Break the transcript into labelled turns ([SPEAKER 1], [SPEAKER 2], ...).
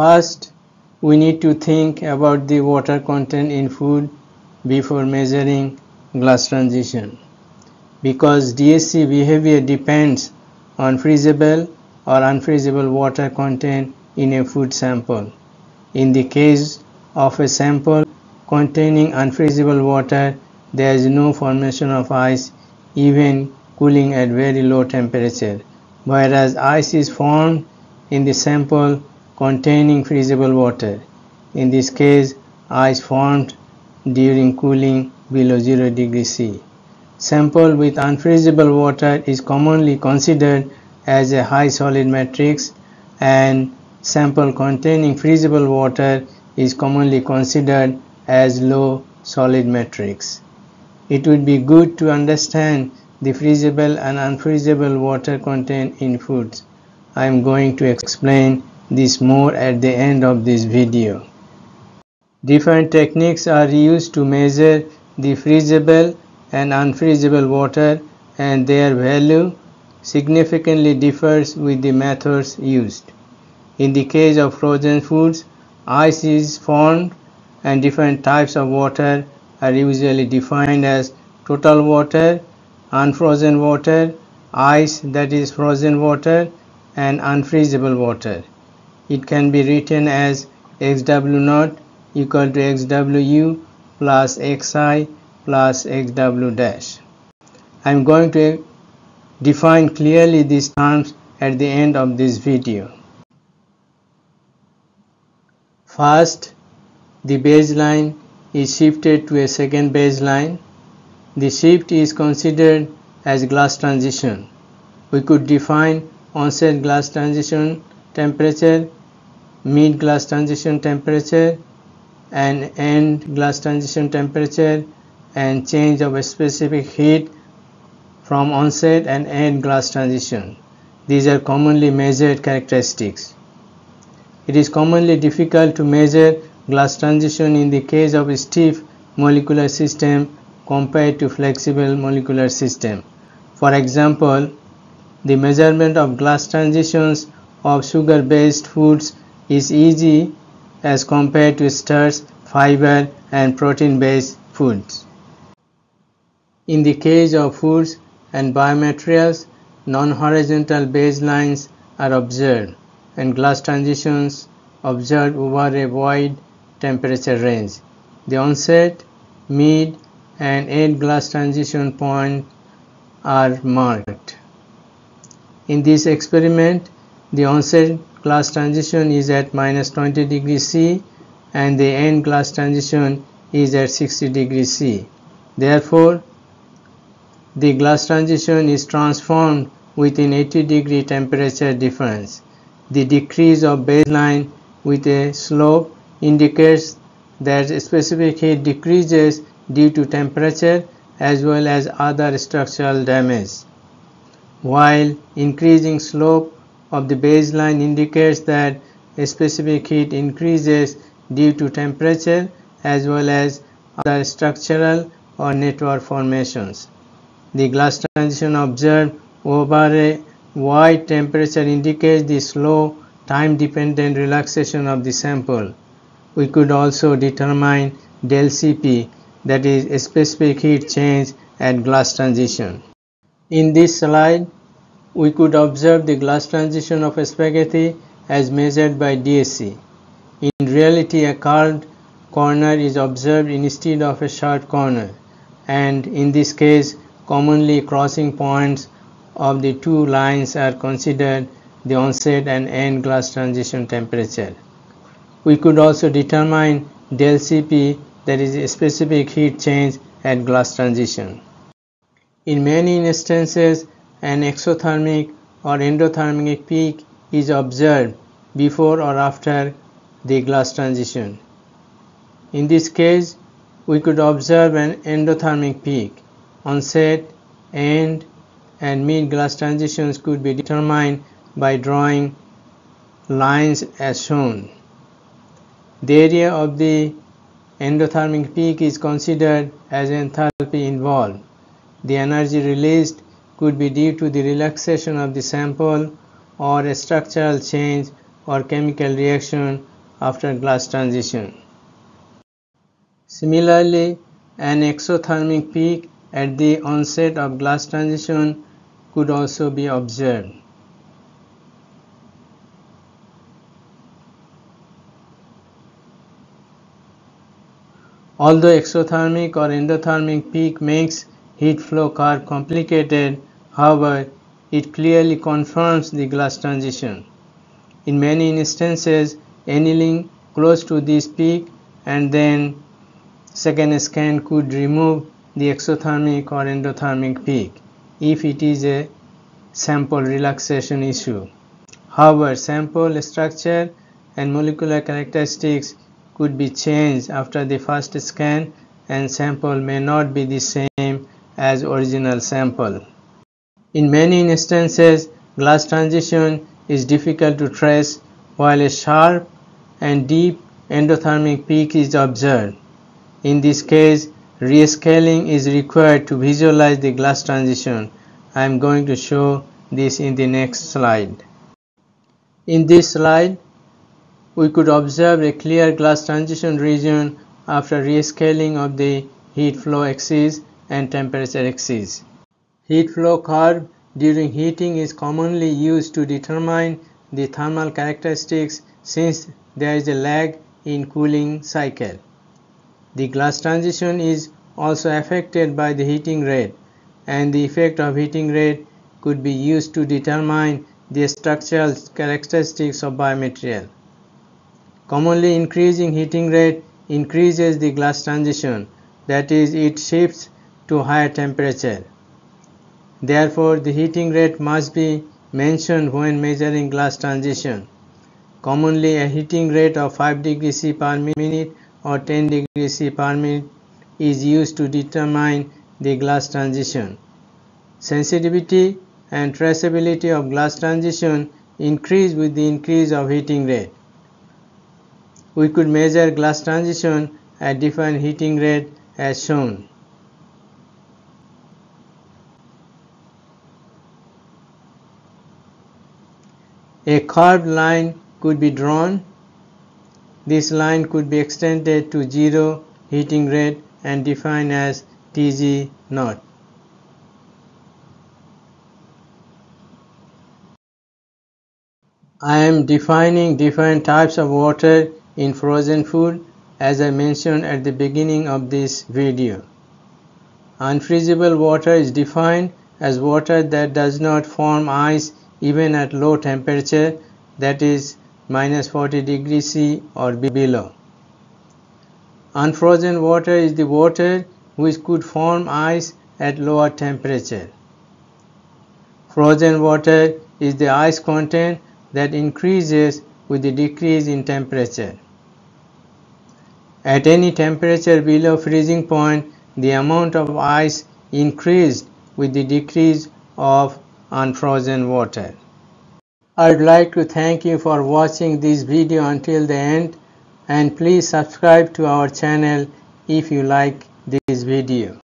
[SPEAKER 1] First, we need to think about the water content in food before measuring glass transition because DSC behavior depends on freezable or unfreezable water content in a food sample. In the case of a sample containing unfreezable water, there is no formation of ice even cooling at very low temperature, whereas ice is formed in the sample containing freezable water. In this case, ice formed during cooling below 0 degree C. Sample with unfreezable water is commonly considered as a high solid matrix and sample containing freezable water is commonly considered as low solid matrix. It would be good to understand the freezable and unfreezable water content in foods. I am going to explain this more at the end of this video. Different techniques are used to measure the freezable and unfreezable water and their value significantly differs with the methods used. In the case of frozen foods, ice is formed and different types of water are usually defined as total water, unfrozen water, ice that is frozen water and unfreezable water. It can be written as xw naught equal to xwu plus xi plus xw dash. I am going to define clearly these terms at the end of this video. First, the baseline is shifted to a second baseline. The shift is considered as glass transition. We could define onset glass transition temperature, mid glass transition temperature, and end glass transition temperature and change of specific heat from onset and end glass transition. These are commonly measured characteristics. It is commonly difficult to measure glass transition in the case of a stiff molecular system compared to flexible molecular system. For example, the measurement of glass transitions of sugar based foods is easy as compared to starch, fiber and protein based foods. In the case of foods and biomaterials, non-horizontal baselines are observed and glass transitions observed over a wide temperature range. The onset, mid and end glass transition point are marked. In this experiment, the onset glass transition is at minus 20 degree C and the end glass transition is at 60 degree C. Therefore, the glass transition is transformed within 80 degree temperature difference. The decrease of baseline with a slope indicates that specific heat decreases due to temperature as well as other structural damage, while increasing slope of the baseline indicates that a specific heat increases due to temperature as well as other structural or network formations. The glass transition observed over a wide temperature indicates the slow time dependent relaxation of the sample. We could also determine del Cp that is a specific heat change at glass transition. In this slide, we could observe the glass transition of a spaghetti as measured by DSC. In reality, a curved corner is observed instead of a sharp corner and in this case commonly crossing points of the two lines are considered the onset and end glass transition temperature. We could also determine del Cp that is a specific heat change at glass transition. In many instances, an exothermic or endothermic peak is observed before or after the glass transition. In this case, we could observe an endothermic peak onset, end and mid glass transitions could be determined by drawing lines as shown. The area of the endothermic peak is considered as enthalpy involved. The energy released could be due to the relaxation of the sample or a structural change or chemical reaction after glass transition. Similarly, an exothermic peak at the onset of glass transition could also be observed. Although exothermic or endothermic peak makes heat flow curve complicated, however, it clearly confirms the glass transition. In many instances, annealing close to this peak and then second scan could remove the exothermic or endothermic peak if it is a sample relaxation issue. However, sample structure and molecular characteristics could be changed after the first scan and sample may not be the same as original sample. In many instances, glass transition is difficult to trace while a sharp and deep endothermic peak is observed. In this case, rescaling is required to visualize the glass transition. I am going to show this in the next slide. In this slide, we could observe a clear glass transition region after rescaling of the heat flow axis and temperature axis. Heat flow curve during heating is commonly used to determine the thermal characteristics since there is a lag in cooling cycle. The glass transition is also affected by the heating rate and the effect of heating rate could be used to determine the structural characteristics of biomaterial. Commonly increasing heating rate increases the glass transition that is it shifts to higher temperature. Therefore, the heating rate must be mentioned when measuring glass transition. Commonly a heating rate of 5 degrees C per minute or 10 degrees C per minute is used to determine the glass transition. Sensitivity and traceability of glass transition increase with the increase of heating rate. We could measure glass transition at different heating rate as shown. A curved line could be drawn this line could be extended to zero heating rate and defined as Tg naught. I am defining different types of water in frozen food as I mentioned at the beginning of this video. Unfreezable water is defined as water that does not form ice even at low temperature that is minus 40 degrees C or below. Unfrozen water is the water which could form ice at lower temperature. Frozen water is the ice content that increases with the decrease in temperature. At any temperature below freezing point, the amount of ice increased with the decrease of unfrozen water. I'd like to thank you for watching this video until the end and please subscribe to our channel if you like this video.